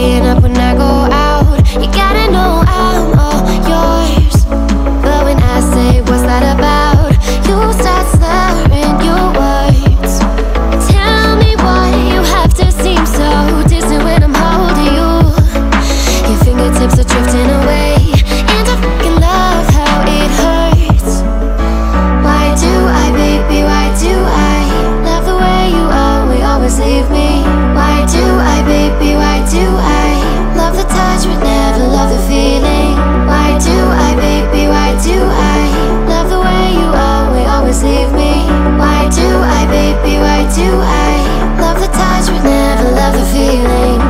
staying up when I go out. You gotta know I'm all yours. But when I say what's that about? do I love the touch but never love the feeling?